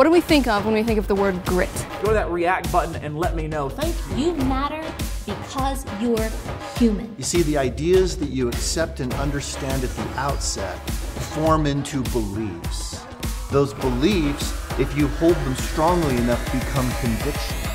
What do we think of when we think of the word grit? Go to that react button and let me know. Thank you. You matter because you're human. You see, the ideas that you accept and understand at the outset form into beliefs. Those beliefs, if you hold them strongly enough, become convictions.